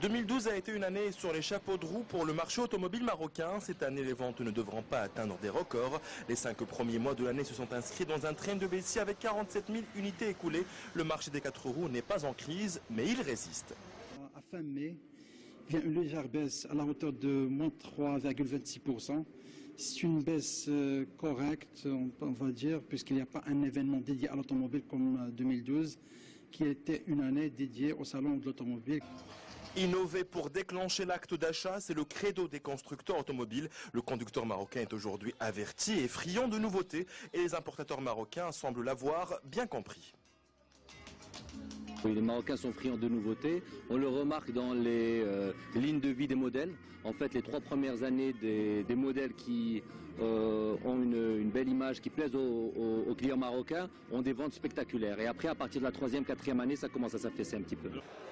2012 a été une année sur les chapeaux de roue pour le marché automobile marocain. Cette année, les ventes ne devront pas atteindre des records. Les cinq premiers mois de l'année se sont inscrits dans un train de baissier avec 47 000 unités écoulées. Le marché des quatre roues n'est pas en crise, mais il résiste. À fin mai, vient une légère baisse à la hauteur de moins 3,26%. C'est une baisse euh, correcte, on va dire, puisqu'il n'y a pas un événement dédié à l'automobile comme 2012, qui était une année dédiée au salon de l'automobile. Innover pour déclencher l'acte d'achat, c'est le credo des constructeurs automobiles. Le conducteur marocain est aujourd'hui averti et friand de nouveautés et les importateurs marocains semblent l'avoir bien compris. Les Marocains sont friands de nouveautés. On le remarque dans les euh, lignes de vie des modèles. En fait, les trois premières années des, modèles qui euh, ont une, belle image, qui plaisent aux, clients marocains, ont des ventes spectaculaires. Et après, à partir de la troisième, quatrième année, ça commence à s'affaisser un petit peu.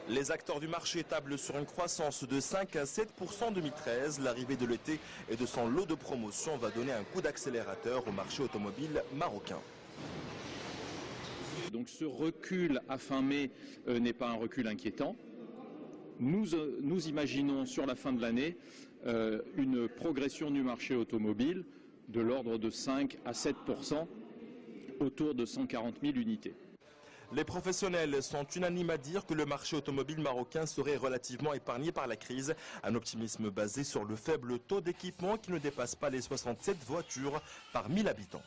Les acteurs du marché tablent sur une croissance de 5 à 7% en 2013. L'arrivée de l'été et de son lot de promotion va donner un coup d'accélérateur au marché automobile marocain. Donc ce recul à fin mai euh, n'est pas un recul inquiétant. Nous, euh, nous imaginons sur la fin de l'année euh, une progression du marché automobile de l'ordre de 5 à 7% autour de 140 000 unités. Les professionnels sont unanimes à dire que le marché automobile marocain serait relativement épargné par la crise. Un optimisme basé sur le faible taux d'équipement qui ne dépasse pas les 67 voitures par 1000 habitants.